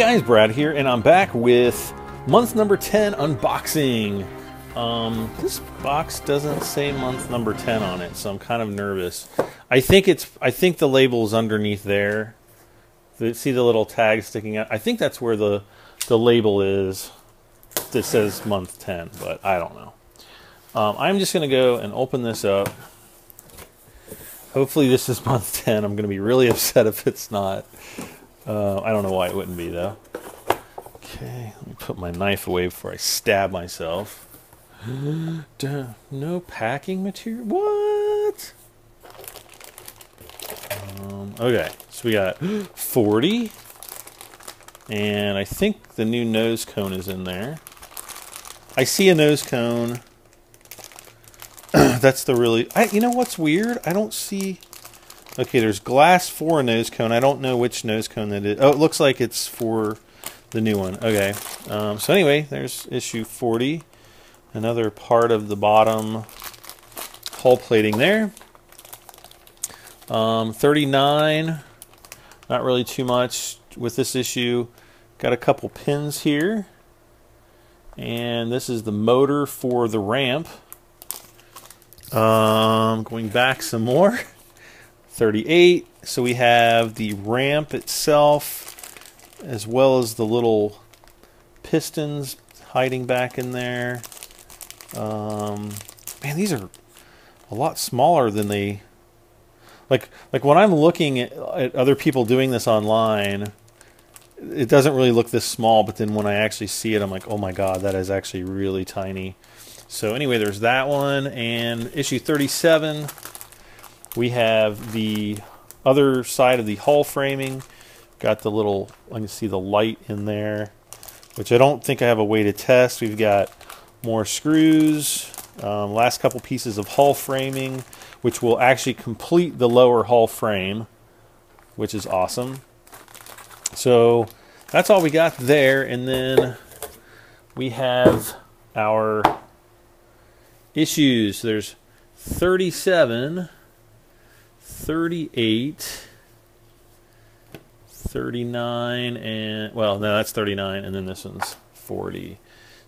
guys, Brad here, and I'm back with month number 10 unboxing. Um, this box doesn't say month number 10 on it, so I'm kind of nervous. I think it's I think the label is underneath there. See the little tag sticking out? I think that's where the the label is that says month 10, but I don't know. Um, I'm just going to go and open this up. Hopefully this is month 10. I'm going to be really upset if it's not. Uh, I don't know why it wouldn't be though. Okay, let me put my knife away before I stab myself. no packing material? What? Um, okay, so we got 40. And I think the new nose cone is in there. I see a nose cone. That's the really... I, you know what's weird? I don't see... Okay, there's glass for a nose cone. I don't know which nose cone that is. Oh, it looks like it's for the new one. Okay. Um, so anyway, there's issue 40. Another part of the bottom hull plating there. Um, 39. Not really too much with this issue. Got a couple pins here. And this is the motor for the ramp. Um, going back some more. 38. So we have the ramp itself, as well as the little pistons hiding back in there. Um, man, these are a lot smaller than they. Like, like when I'm looking at, at other people doing this online, it doesn't really look this small. But then when I actually see it, I'm like, oh my god, that is actually really tiny. So anyway, there's that one and issue 37 we have the other side of the hull framing. Got the little, I can see the light in there, which I don't think I have a way to test. We've got more screws, um, last couple pieces of hull framing, which will actually complete the lower hull frame, which is awesome. So that's all we got there. And then we have our issues. There's 37 38, 39, and well, no, that's 39, and then this one's 40.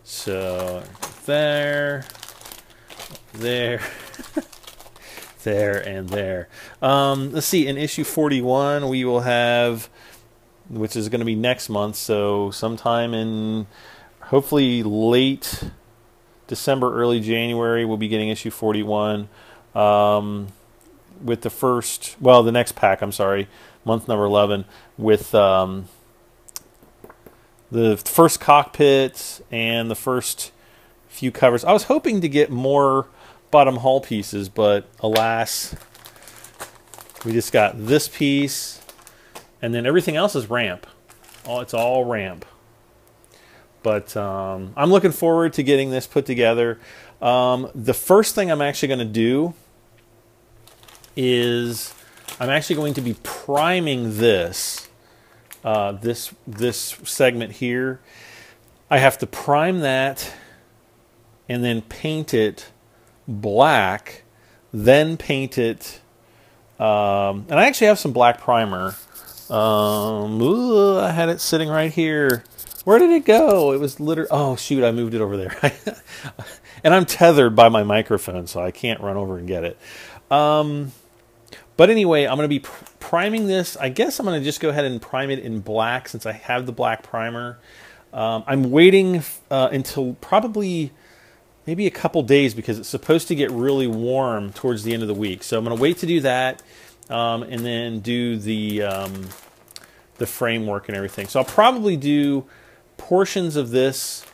So there, there, there, and there. Um, let's see, in issue 41, we will have, which is going to be next month, so sometime in hopefully late December, early January, we'll be getting issue 41. Um, with the first, well, the next pack, I'm sorry, month number 11, with um, the first cockpit and the first few covers. I was hoping to get more bottom hull pieces, but alas, we just got this piece, and then everything else is ramp. Oh, it's all ramp. But um, I'm looking forward to getting this put together. Um, the first thing I'm actually going to do is I'm actually going to be priming this, uh, this, this segment here. I have to prime that and then paint it black, then paint it, um, and I actually have some black primer. Um, ooh, I had it sitting right here. Where did it go? It was literally, oh shoot, I moved it over there. and I'm tethered by my microphone, so I can't run over and get it. Um, but anyway, I'm going to be pr priming this. I guess I'm going to just go ahead and prime it in black since I have the black primer. Um, I'm waiting uh, until probably maybe a couple days because it's supposed to get really warm towards the end of the week. So I'm going to wait to do that um, and then do the um, the framework and everything. So I'll probably do portions of this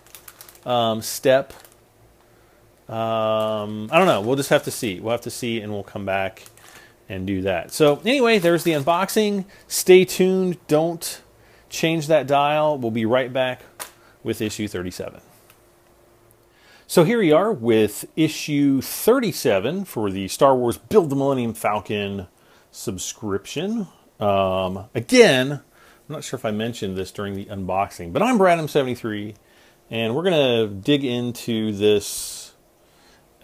um, step. Um, I don't know. We'll just have to see. We'll have to see, and we'll come back and do that. So anyway, there's the unboxing. Stay tuned. Don't change that dial. We'll be right back with issue 37. So here we are with issue 37 for the Star Wars Build the Millennium Falcon subscription. Um, again, I'm not sure if I mentioned this during the unboxing, but I'm BradM73, and we're gonna dig into this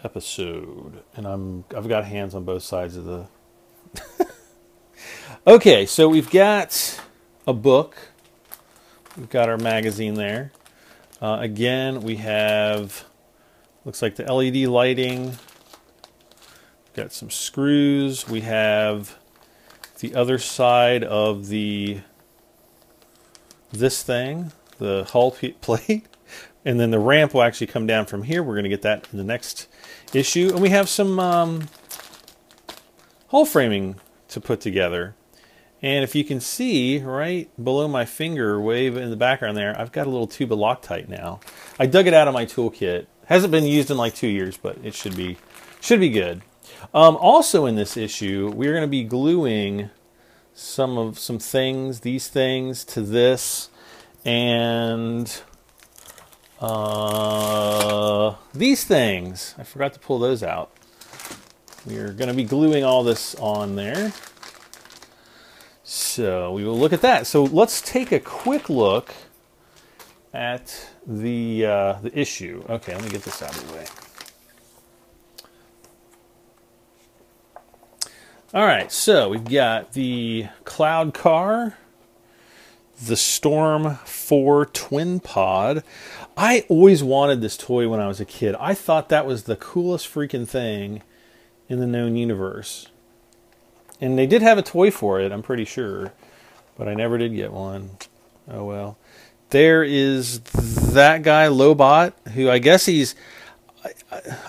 episode. And I'm I've got hands on both sides of the okay, so we've got a book we've got our magazine there. Uh, again, we have, looks like the LED lighting. Got some screws. We have the other side of the this thing, the hull plate. And then the ramp will actually come down from here. We're going to get that in the next issue. And we have some um, hull framing to put together. And if you can see right below my finger, wave in the background there, I've got a little tube of Loctite now. I dug it out of my toolkit. Hasn't been used in like two years, but it should be should be good. Um, also in this issue, we're going to be gluing some of some things, these things, to this, and uh, these things. I forgot to pull those out. We are going to be gluing all this on there. So we will look at that. So let's take a quick look at the uh, the issue. Okay, let me get this out of the way. All right, so we've got the Cloud Car, the Storm 4 Twin Pod. I always wanted this toy when I was a kid. I thought that was the coolest freaking thing in the known universe. And they did have a toy for it, I'm pretty sure, but I never did get one. Oh well. There is that guy Lobot, who I guess he's. I,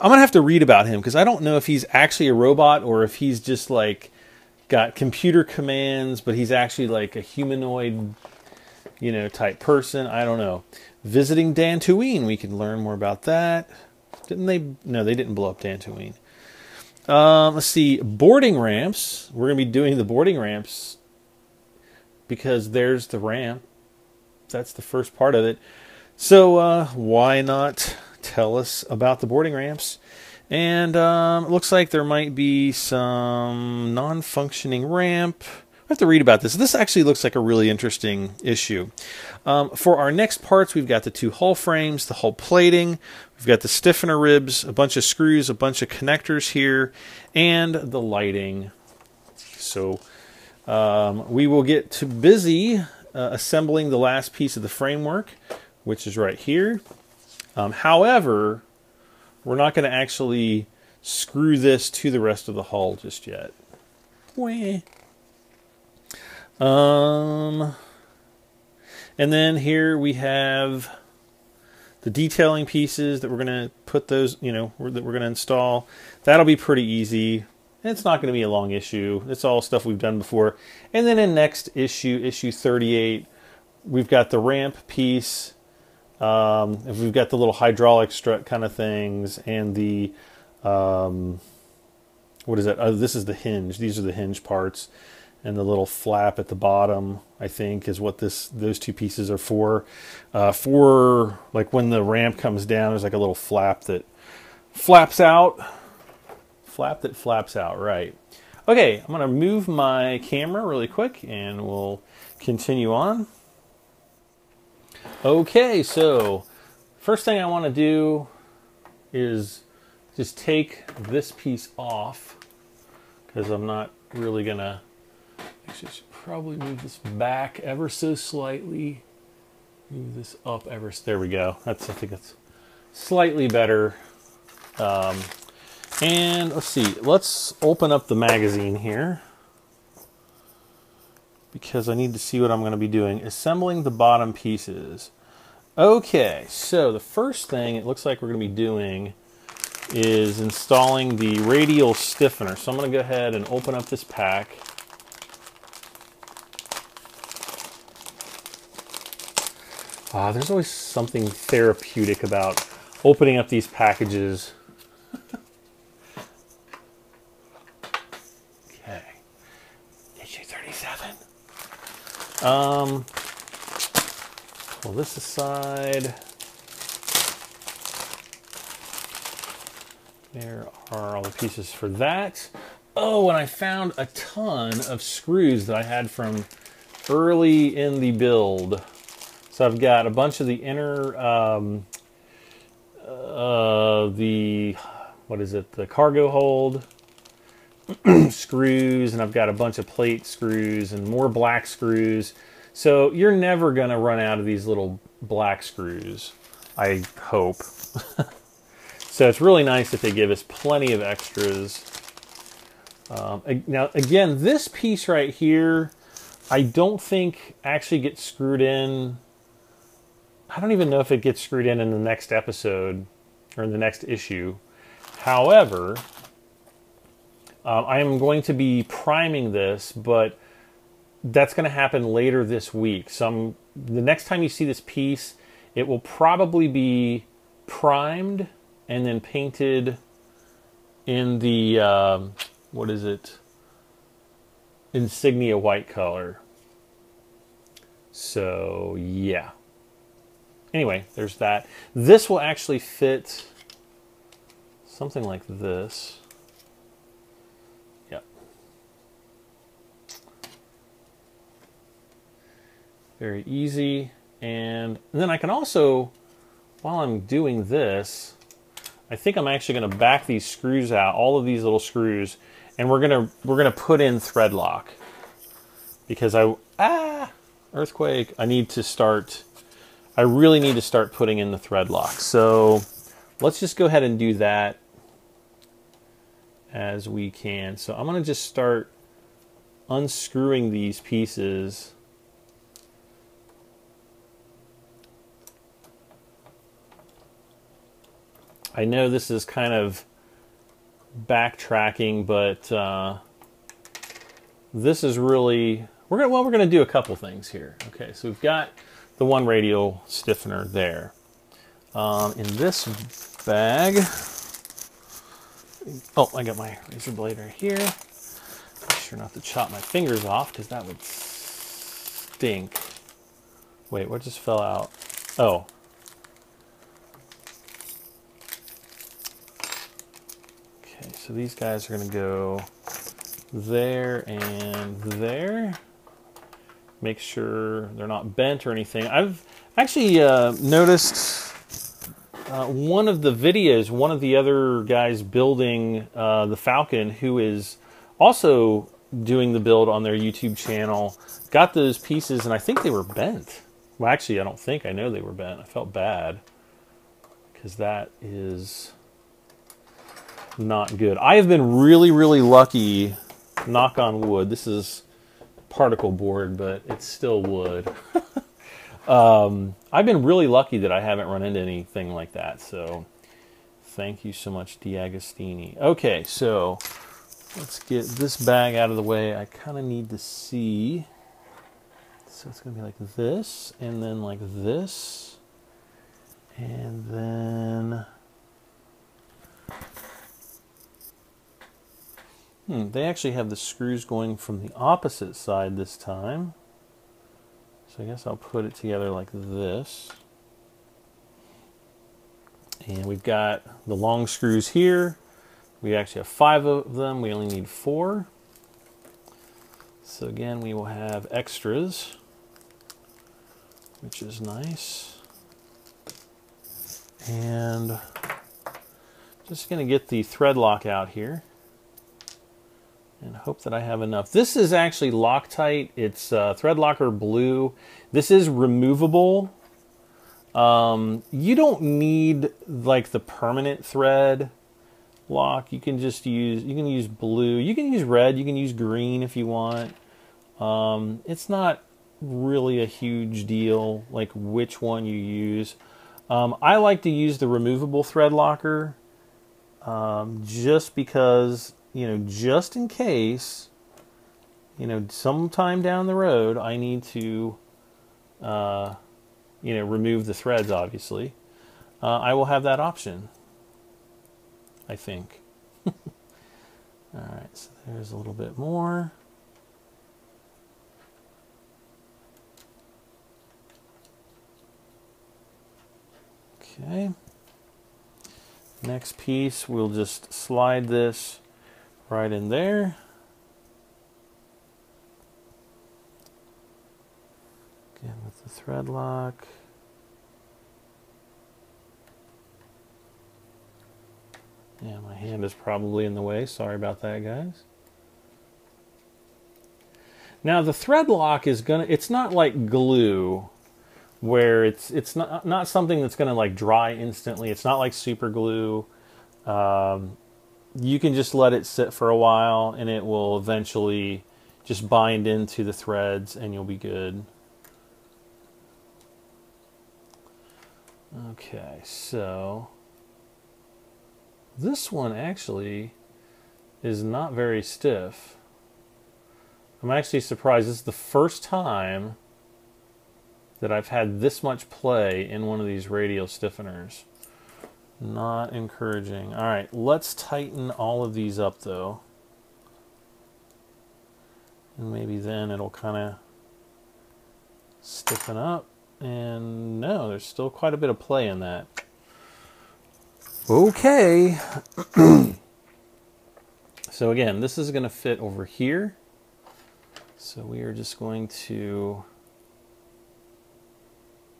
am gonna have to read about him because I don't know if he's actually a robot or if he's just like got computer commands, but he's actually like a humanoid, you know, type person. I don't know. Visiting Dantooine, we can learn more about that. Didn't they? No, they didn't blow up Dantooine. Um, let's see, boarding ramps. We're going to be doing the boarding ramps because there's the ramp. That's the first part of it. So uh, why not tell us about the boarding ramps? And um, it looks like there might be some non-functioning ramp. I have to read about this. This actually looks like a really interesting issue. Um, for our next parts, we've got the two hull frames, the hull plating, we've got the stiffener ribs, a bunch of screws, a bunch of connectors here, and the lighting. So um, we will get to busy uh, assembling the last piece of the framework, which is right here. Um, however, we're not going to actually screw this to the rest of the hull just yet. Wah. Um, and then here we have the detailing pieces that we're going to put those, you know, that we're going to install. That'll be pretty easy. It's not going to be a long issue. It's all stuff we've done before. And then in next issue, issue 38, we've got the ramp piece. Um, we've got the little hydraulic strut kind of things and the, um, what is that? Oh, this is the hinge. These are the hinge parts and the little flap at the bottom I think is what this those two pieces are for. Uh, for like when the ramp comes down there's like a little flap that flaps out. Flap that flaps out right. Okay I'm gonna move my camera really quick and we'll continue on. Okay so first thing I want to do is just take this piece off because I'm not really gonna I should probably move this back ever so slightly. Move this up ever. There we go. That's I think that's slightly better. Um, and let's see. Let's open up the magazine here because I need to see what I'm going to be doing. Assembling the bottom pieces. Okay, so the first thing it looks like we're going to be doing is installing the radial stiffener. So I'm going to go ahead and open up this pack. Uh, there's always something therapeutic about opening up these packages. okay. Issue 37. Um, pull this aside. There are all the pieces for that. Oh, and I found a ton of screws that I had from early in the build. So I've got a bunch of the inner, um, uh, the, what is it, the cargo hold screws, and I've got a bunch of plate screws and more black screws. So you're never going to run out of these little black screws, I hope. so it's really nice that they give us plenty of extras. Um, now, again, this piece right here, I don't think actually gets screwed in. I don't even know if it gets screwed in in the next episode or in the next issue. However, um, I am going to be priming this, but that's going to happen later this week. Some the next time you see this piece, it will probably be primed and then painted in the um, what is it? Insignia white color. So yeah. Anyway, there's that. This will actually fit something like this. Yep. Very easy. And, then I can also, while I'm doing this, I think I'm actually going to back these screws out, all of these little screws, and we're going to we're going to put in thread lock. Because I ah, earthquake, I need to start I really need to start putting in the thread lock. So, let's just go ahead and do that as we can. So, I'm going to just start unscrewing these pieces I know this is kind of backtracking, but uh, this is really we're gonna well we're gonna do a couple things here. Okay, so we've got the one radial stiffener there. Um, in this bag, oh, I got my razor blade right here. Make sure not to chop my fingers off because that would stink. Wait, what just fell out? Oh, Okay, so these guys are going to go there and there. Make sure they're not bent or anything. I've actually uh, noticed uh, one of the videos, one of the other guys building uh, the Falcon, who is also doing the build on their YouTube channel, got those pieces, and I think they were bent. Well, actually, I don't think I know they were bent. I felt bad because that is not good. I have been really, really lucky, knock on wood. This is particle board, but it's still wood. um, I've been really lucky that I haven't run into anything like that. So thank you so much, DeAgostini. Okay, so let's get this bag out of the way. I kind of need to see. So it's going to be like this, and then like this, and then Hmm, they actually have the screws going from the opposite side this time. So I guess I'll put it together like this. And we've got the long screws here. We actually have five of them. We only need four. So again, we will have extras, which is nice. And just going to get the thread lock out here and hope that I have enough. This is actually Loctite. It's uh, Thread Locker Blue. This is removable. Um, you don't need like the permanent thread lock. You can just use, you can use blue. You can use red. You can use green if you want. Um, it's not really a huge deal like which one you use. Um, I like to use the removable thread locker um, just because you know, just in case, you know, sometime down the road, I need to, uh, you know, remove the threads, obviously, uh, I will have that option. I think. All right, so there's a little bit more. Okay. Next piece, we'll just slide this right in there. Again with the thread lock. Yeah, my hand is probably in the way. Sorry about that, guys. Now the thread lock is gonna. It's not like glue, where it's it's not not something that's gonna like dry instantly. It's not like super glue. Um, you can just let it sit for a while, and it will eventually just bind into the threads, and you'll be good. Okay, so this one actually is not very stiff. I'm actually surprised. This is the first time that I've had this much play in one of these radial stiffeners. Not encouraging. All right, let's tighten all of these up though. And maybe then it'll kind of stiffen up. And no, there's still quite a bit of play in that. Okay. so again, this is going to fit over here. So we are just going to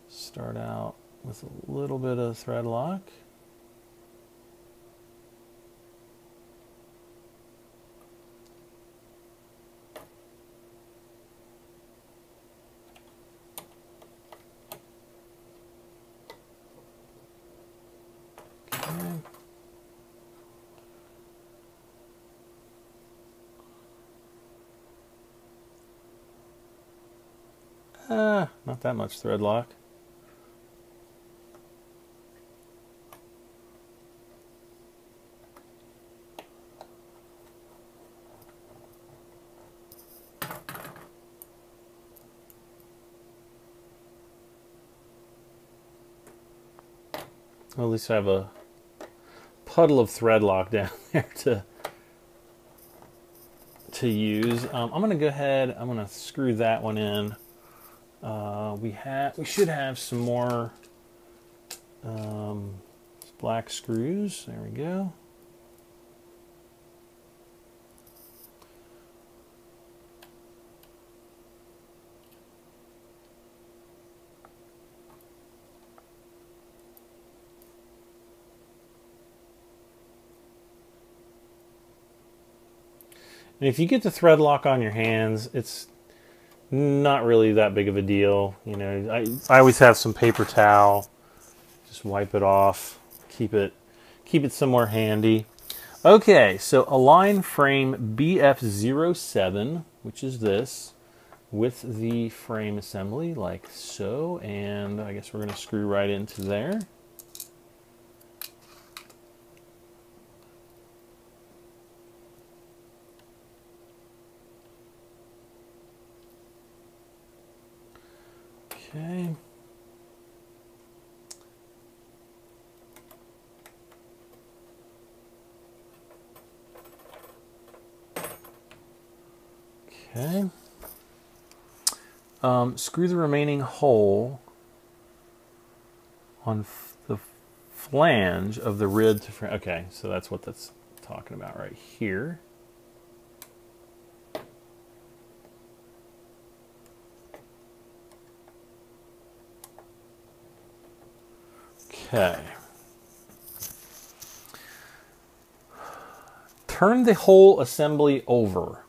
start out with a little bit of thread lock. Ah, not that much thread lock. Well, at least I have a puddle of thread lock down there to to use. Um, I'm going to go ahead. I'm going to screw that one in. We have we should have some more um, black screws. There we go. And if you get the thread lock on your hands, it's not really that big of a deal. You know, I, I always have some paper towel, just wipe it off, keep it keep it somewhere handy. Okay, so align frame BF07, which is this, with the frame assembly like so, and I guess we're going to screw right into there. Okay. Okay. Um, screw the remaining hole on the flange of the rib to frame. Okay, so that's what that's talking about right here. Okay. Turn the whole assembly over.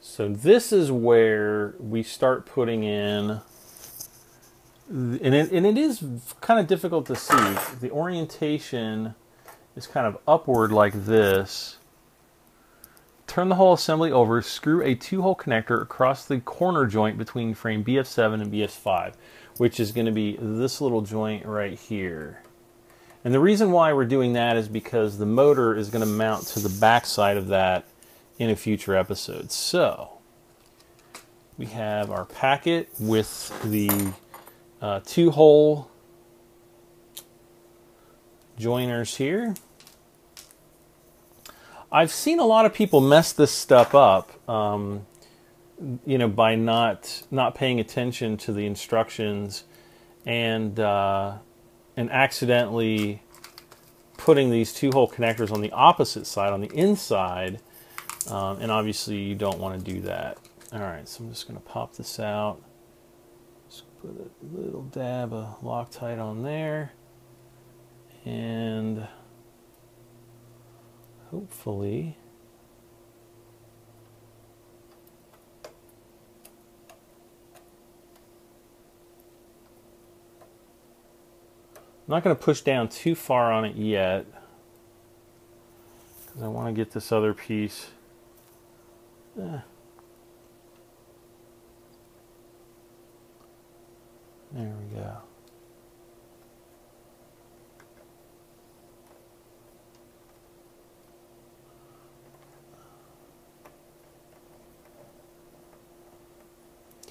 So this is where we start putting in, and it, and it is kind of difficult to see. The orientation is kind of upward like this. Turn the whole assembly over, screw a two-hole connector across the corner joint between frame BF7 and BF5 which is going to be this little joint right here. And the reason why we're doing that is because the motor is going to mount to the back side of that in a future episode. So we have our packet with the uh, two hole joiners here. I've seen a lot of people mess this stuff up. Um, you know, by not not paying attention to the instructions and uh, and accidentally putting these two hole connectors on the opposite side, on the inside, um, and obviously you don't want to do that. All right, so I'm just going to pop this out. Just put a little dab of Loctite on there, and hopefully I'm not going to push down too far on it yet. Because I want to get this other piece. Eh. There we go.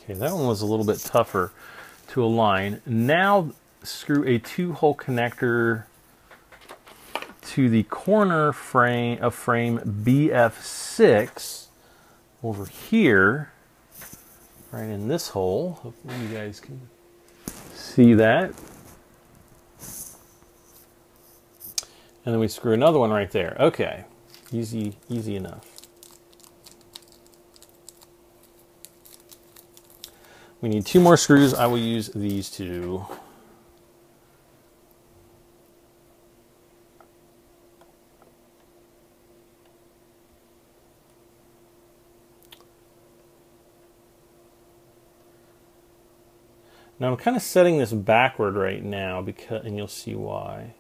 Okay, that one was a little bit tougher to align. Now screw a two-hole connector to the corner frame of frame BF6 over here, right in this hole. Hopefully you guys can see that. And then we screw another one right there. Okay, easy, easy enough. We need two more screws. I will use these two. Now I'm kind of setting this backward right now because, and you'll see why.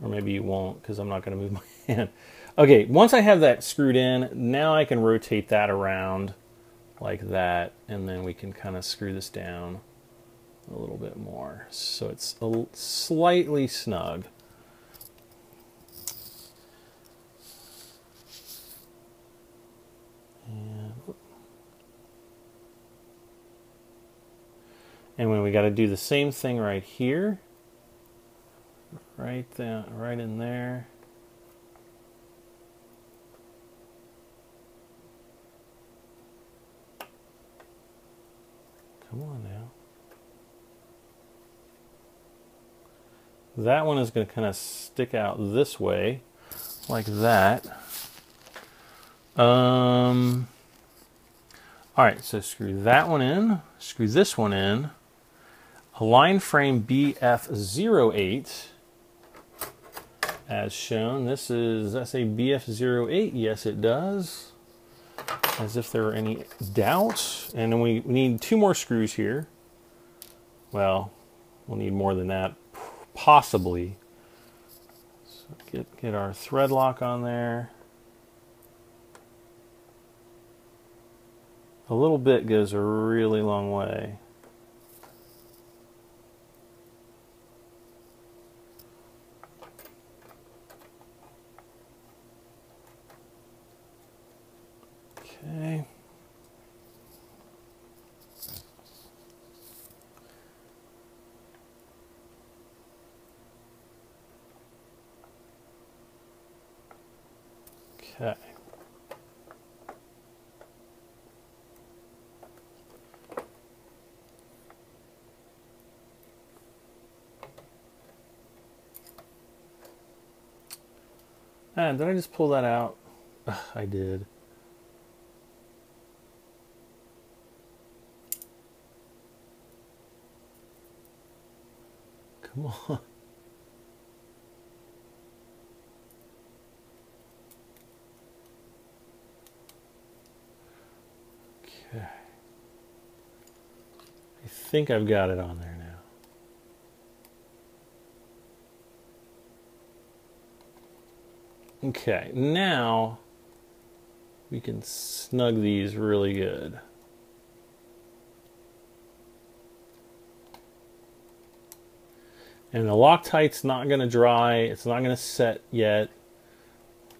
Or maybe you won't because I'm not going to move my hand. Okay, once I have that screwed in, now I can rotate that around like that, and then we can kind of screw this down a little bit more. So it's a slightly snug. And when we got to do the same thing right here, right there, right in there. Come on now. That one is going to kind of stick out this way, like that. Um, all right, so screw that one in, screw this one in. Align frame BF08 as shown. This is, does that say BF08? Yes, it does as if there were any doubts. And then we, need two more screws here. Well, we'll need more than that, possibly. So get, get our thread lock on there. A little bit goes a really long way. Okay. Okay. And did I just pull that out? I did. Come on. Okay. I think I've got it on there now. Okay, now we can snug these really good. And the Loctite's not going to dry. It's not going to set yet.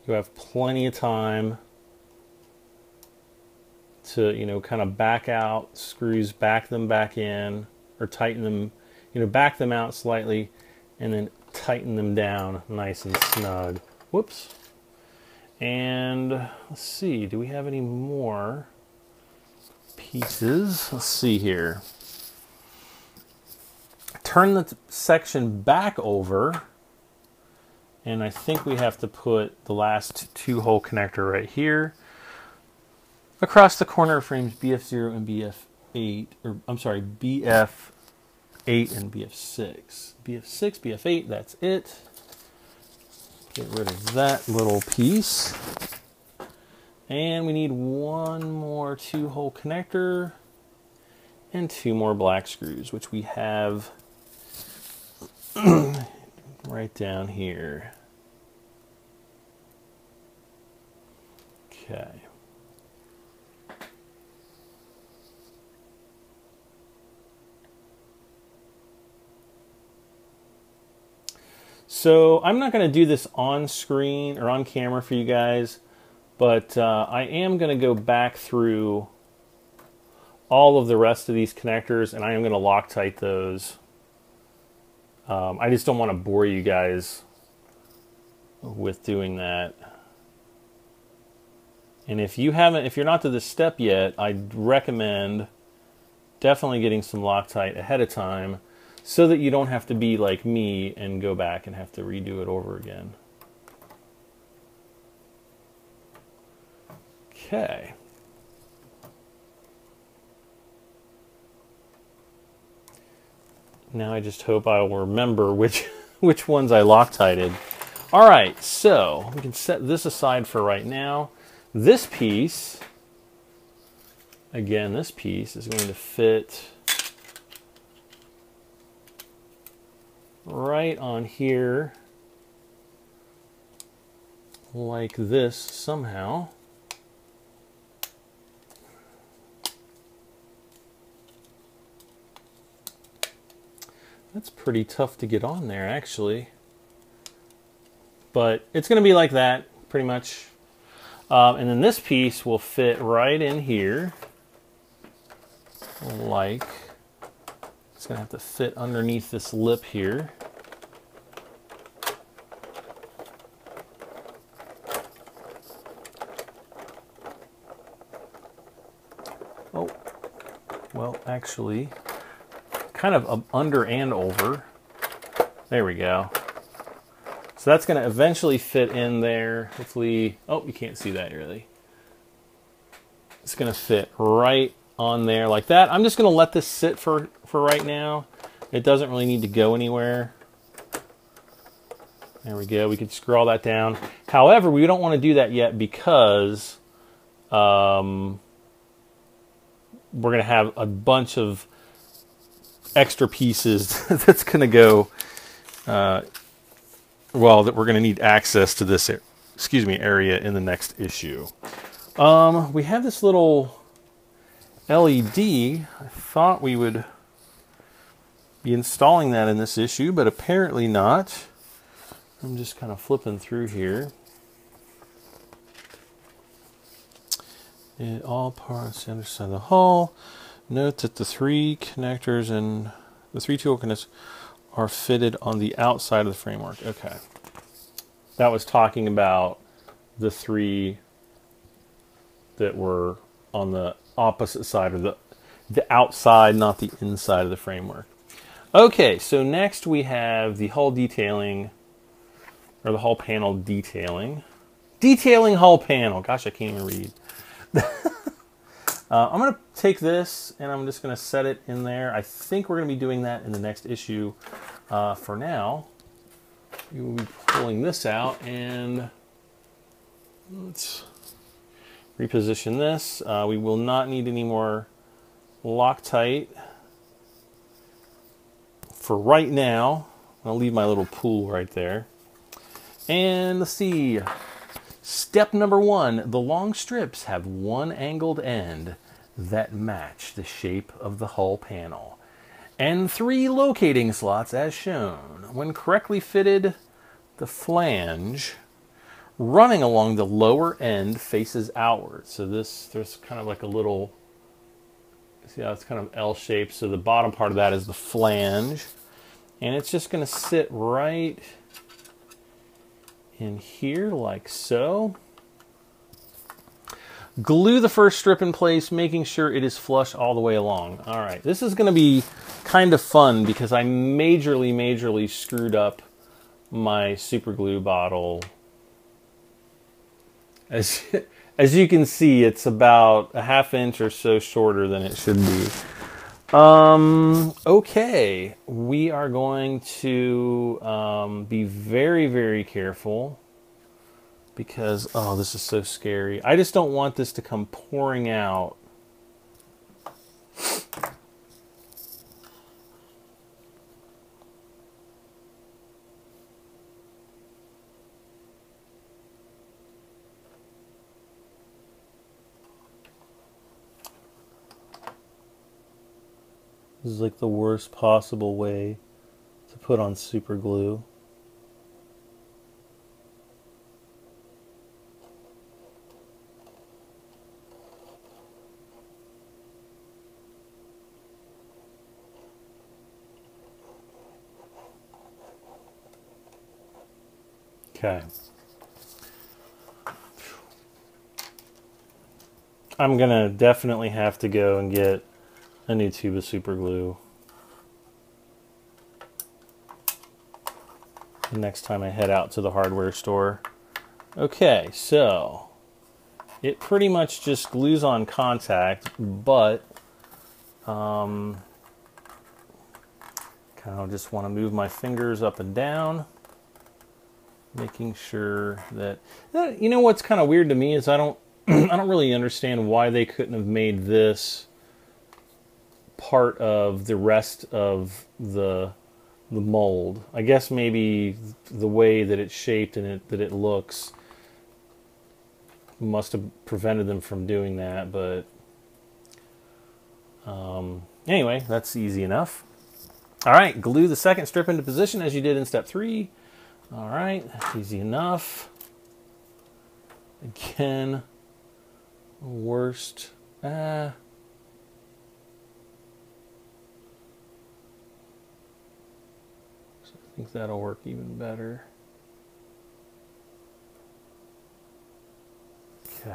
You have plenty of time to, you know, kind of back out screws, back them back in, or tighten them, you know, back them out slightly, and then tighten them down nice and snug. Whoops. And let's see, do we have any more pieces? Let's see here turn the section back over and I think we have to put the last two hole connector right here across the corner frames BF0 and BF8 or I'm sorry BF8 and BF6 BF6 BF8 that's it. Get rid of that little piece. And we need one more two hole connector and two more black screws which we have right down here. Okay. So I'm not going to do this on screen or on camera for you guys, but uh, I am going to go back through all of the rest of these connectors and I am going to Loctite those. Um, I just don't want to bore you guys with doing that. And if you haven't, if you're not to this step yet, I'd recommend definitely getting some Loctite ahead of time so that you don't have to be like me and go back and have to redo it over again. Okay. Now I just hope I'll remember which which ones I Loctited. All right, so we can set this aside for right now. This piece, again, this piece is going to fit right on here like this somehow. That's pretty tough to get on there, actually. But it's going to be like that, pretty much. Um, and then this piece will fit right in here, like, it's going to have to fit underneath this lip here. Oh, well, actually, kind of under and over. There we go. So that's going to eventually fit in there. Hopefully, oh, you can't see that really. It's going to fit right on there like that. I'm just going to let this sit for, for right now. It doesn't really need to go anywhere. There we go. We can screw all that down. However, we don't want to do that yet because um, we're going to have a bunch of extra pieces that's going to go, uh, well, that we're going to need access to this, excuse me, area in the next issue. Um, we have this little LED. I thought we would be installing that in this issue, but apparently not. I'm just kind of flipping through here. It all parts the underside of the hull. Note that the three connectors and the three tool connectors are fitted on the outside of the framework. Okay. That was talking about the three that were on the opposite side of the the outside, not the inside of the framework. Okay, so next we have the hull detailing or the hull panel detailing. Detailing hull panel. Gosh, I can't even read. Uh, I'm going to take this and I'm just going to set it in there. I think we're going to be doing that in the next issue. Uh, for now, we will be pulling this out and let's reposition this. Uh, we will not need any more Loctite for right now. I'll leave my little pool right there. And let's see. Step number one, the long strips have one angled end that match the shape of the hull panel, and three locating slots as shown. When correctly fitted, the flange running along the lower end faces outward. So this, there's kind of like a little, see how it's kind of L-shaped. So the bottom part of that is the flange. And it's just going to sit right in here like so. Glue the first strip in place, making sure it is flush all the way along. All right, this is going to be kind of fun because I majorly, majorly screwed up my super glue bottle. As, as you can see, it's about a half inch or so shorter than it should be. Um, okay, we are going to um, be very, very careful because, oh, this is so scary. I just don't want this to come pouring out. This is like the worst possible way to put on super glue. Okay. I'm gonna definitely have to go and get a new tube of super glue next time I head out to the hardware store. Okay, so it pretty much just glues on contact, but um, kind of just want to move my fingers up and down making sure that you know what's kind of weird to me is I don't I don't really understand why they couldn't have made this part of the rest of the the mold. I guess maybe the way that it's shaped and it, that it looks must have prevented them from doing that, but um, anyway, that's easy enough. All right, glue the second strip into position as you did in step three. All right, that's easy enough. Again, worst. Uh, I think that'll work even better. Okay.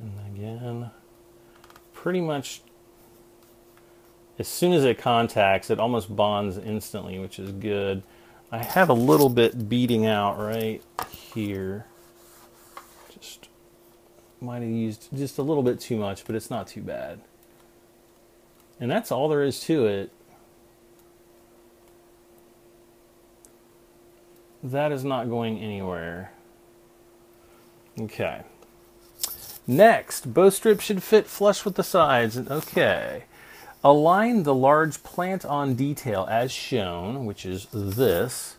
And again pretty much as soon as it contacts, it almost bonds instantly, which is good. I have a little bit beating out right here. Might have used just a little bit too much, but it's not too bad. And that's all there is to it. That is not going anywhere. Okay. Next, bow strip should fit flush with the sides. Okay. Align the large plant-on detail as shown, which is this,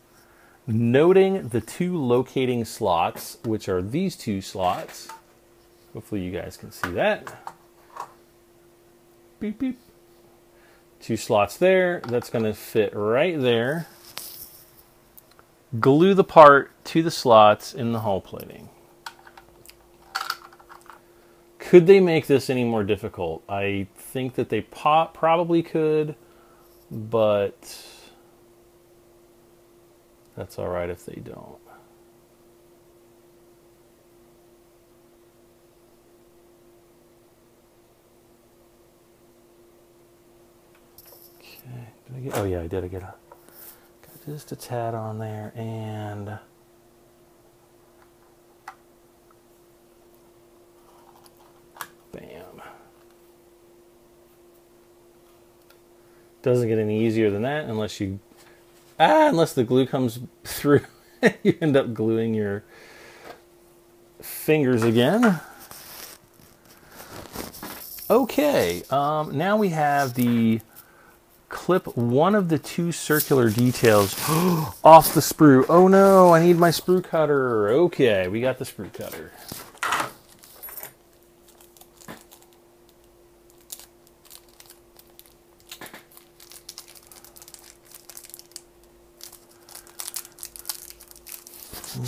noting the two locating slots, which are these two slots. Hopefully you guys can see that. Beep, beep. Two slots there. That's going to fit right there. Glue the part to the slots in the hull plating. Could they make this any more difficult? I think that they probably could, but that's all right if they don't. Okay. Did I get, oh yeah, I did. I get a got just a tad on there and. Bam. Doesn't get any easier than that unless you ah unless the glue comes through you end up gluing your fingers again. Okay, um, now we have the clip one of the two circular details off the sprue. Oh no, I need my sprue cutter. Okay, we got the sprue cutter.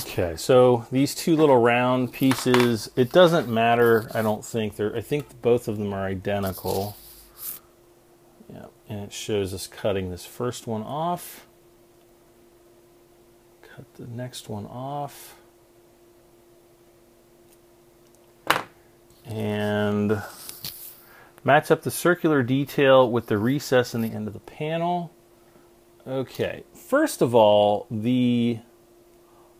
Okay, so these two little round pieces, it doesn't matter, I don't think. They're, I think both of them are identical. And it shows us cutting this first one off. Cut the next one off. And match up the circular detail with the recess in the end of the panel. Okay, first of all, the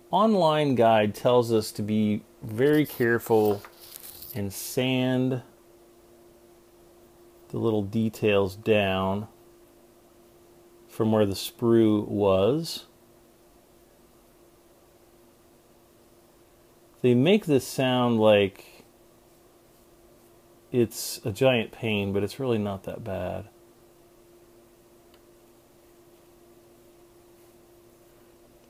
online guide tells us to be very careful and sand the little details down from where the sprue was. They make this sound like it's a giant pain, but it's really not that bad.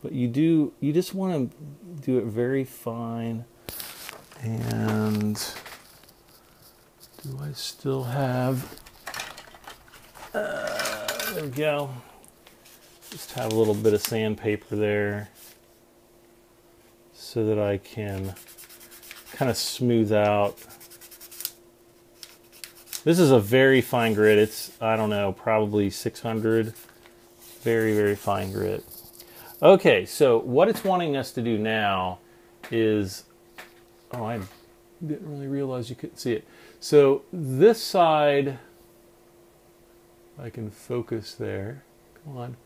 But you do, you just want to do it very fine. And do I still have? Uh, there we go. Just have a little bit of sandpaper there so that I can kind of smooth out. This is a very fine grit. It's, I don't know, probably 600. Very, very fine grit. Okay, so what it's wanting us to do now is, oh, I didn't really realize you couldn't see it. So this side, I can focus there. Come on.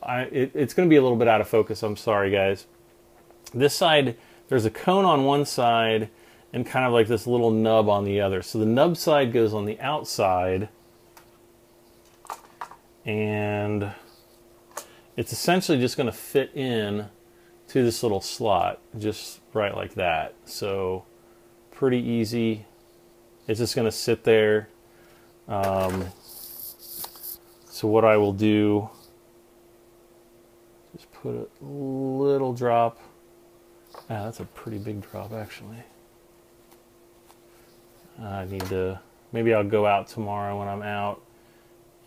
I, it, it's going to be a little bit out of focus. I'm sorry, guys. This side, there's a cone on one side and kind of like this little nub on the other. So the nub side goes on the outside and it's essentially just going to fit in to this little slot just right like that. So pretty easy. It's just going to sit there. Um, so what I will do, just put a little drop. Ah, that's a pretty big drop actually. I need to, maybe I'll go out tomorrow when I'm out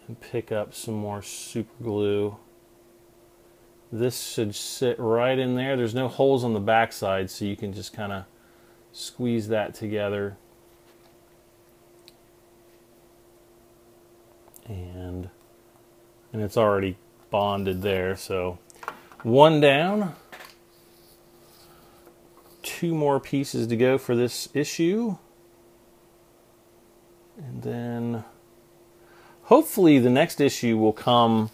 and pick up some more super glue. This should sit right in there. There's no holes on the backside, so you can just kind of squeeze that together. And, and it's already bonded there, so one down. Two more pieces to go for this issue. And then hopefully the next issue will come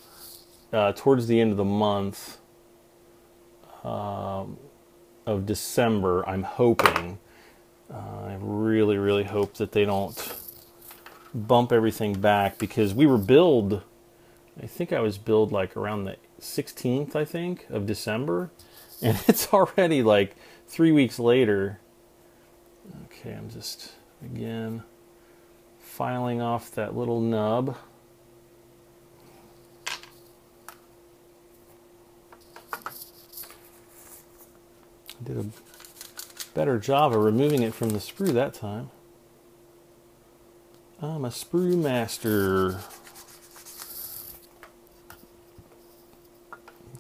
uh, towards the end of the month um, of December. I'm hoping. Uh, I really, really hope that they don't bump everything back because we were billed. I think I was billed like around the 16th, I think, of December, and it's already like three weeks later. Okay, I'm just again filing off that little nub. I Did a better job of removing it from the sprue that time. I'm a sprue master.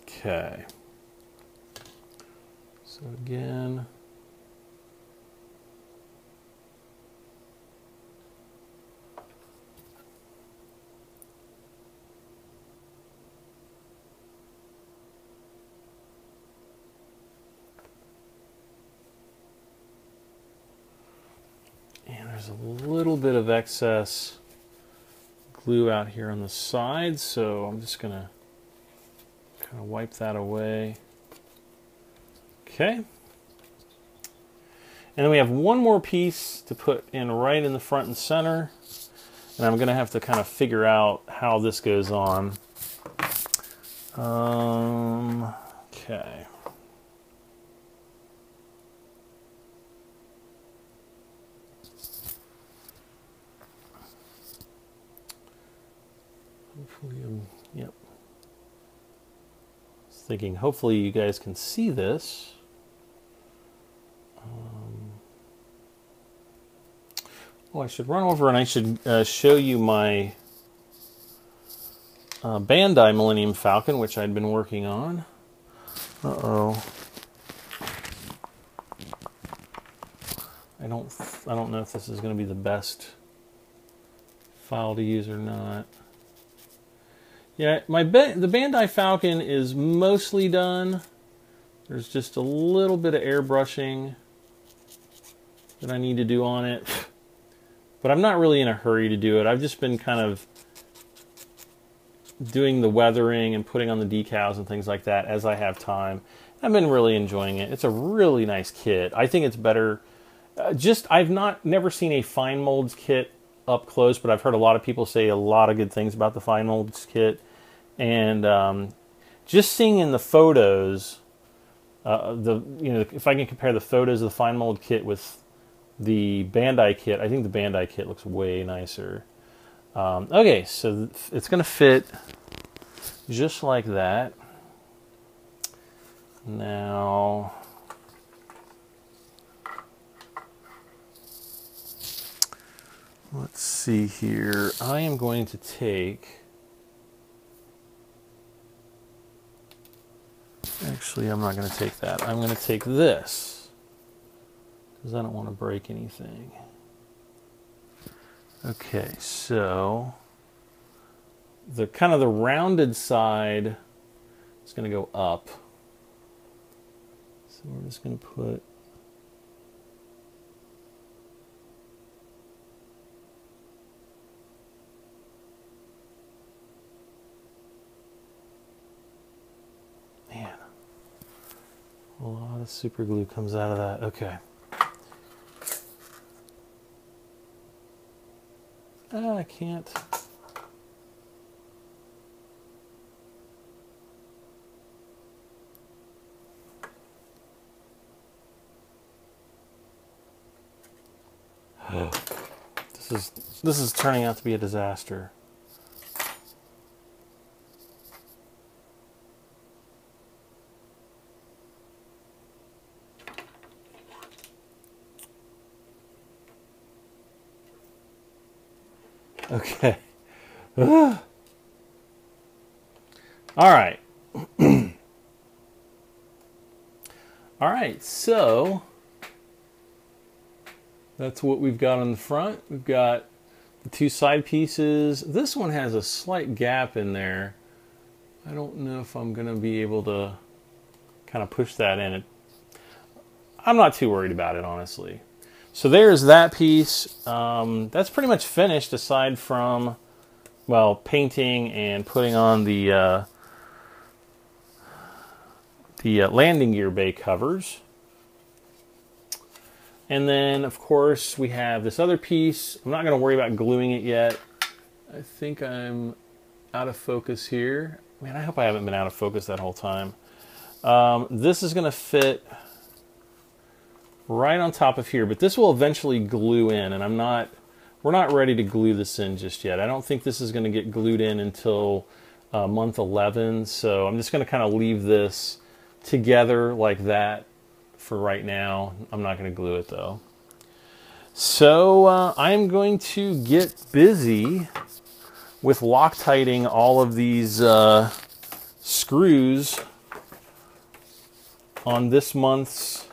Okay. So again, there's a little bit of excess glue out here on the side, so I'm just going to kind of wipe that away. Okay. And then we have one more piece to put in right in the front and center. And I'm going to have to kind of figure out how this goes on. Um, okay. Hopefully, um, yep. I was thinking, hopefully you guys can see this. Um, oh, I should run over and I should uh, show you my uh, Bandai Millennium Falcon, which I'd been working on. Uh-oh. I don't, I don't know if this is going to be the best file to use or not. Yeah, my ba the Bandai Falcon is mostly done. There's just a little bit of airbrushing that I need to do on it. But I'm not really in a hurry to do it. I've just been kind of doing the weathering and putting on the decals and things like that as I have time. I've been really enjoying it. It's a really nice kit. I think it's better. Uh, just I've not never seen a fine molds kit up close, but I've heard a lot of people say a lot of good things about the fine molds kit and um, just seeing in the photos, uh, the you know if I can compare the photos of the fine mold kit with the Bandai kit, I think the Bandai kit looks way nicer. Um, okay, so it's going to fit just like that. Now, let's see here. I am going to take Actually, I'm not going to take that. I'm going to take this because I don't want to break anything. Okay, so the kind of the rounded side is going to go up. So we're just going to put a lot of super glue comes out of that. Okay. Ah, I can't. this is this is turning out to be a disaster. Okay. All right. All right, so that's what we've got on the front. We've got the two side pieces. This one has a slight gap in there. I don't know if I'm going to be able to kind of push that in. I'm not too worried about it, honestly. So there's that piece. Um, that's pretty much finished aside from, well, painting and putting on the, uh, the uh, landing gear bay covers. And then, of course, we have this other piece. I'm not going to worry about gluing it yet. I think I'm out of focus here. Man, I hope I haven't been out of focus that whole time. Um, this is going to fit right on top of here, but this will eventually glue in, and I'm not, we're not ready to glue this in just yet. I don't think this is going to get glued in until uh, month 11, so I'm just going to kind of leave this together like that for right now. I'm not going to glue it though. So uh, I'm going to get busy with Loctiting all of these uh, screws on this month's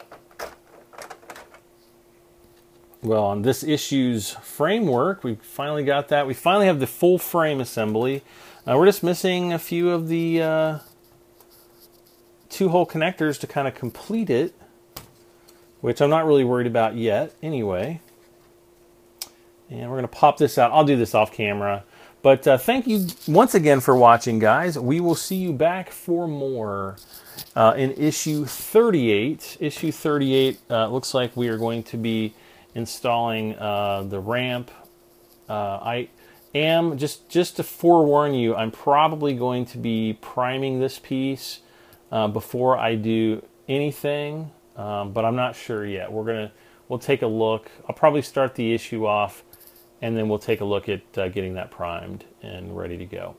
well, on this issue's framework, we finally got that. We finally have the full frame assembly. Uh, we're just missing a few of the uh, two-hole connectors to kind of complete it, which I'm not really worried about yet anyway. And we're going to pop this out. I'll do this off camera. But uh, thank you once again for watching, guys. We will see you back for more uh, in issue 38. Issue 38 uh, looks like we are going to be installing uh, the ramp. Uh, I am, just, just to forewarn you, I'm probably going to be priming this piece uh, before I do anything, um, but I'm not sure yet. We're going to, we'll take a look. I'll probably start the issue off and then we'll take a look at uh, getting that primed and ready to go.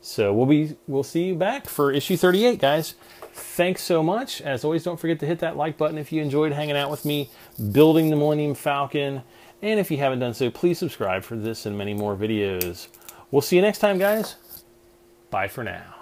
So we'll be we'll see you back for issue 38, guys. Thanks so much. As always, don't forget to hit that like button if you enjoyed hanging out with me building the Millennium Falcon. And if you haven't done so, please subscribe for this and many more videos. We'll see you next time, guys. Bye for now.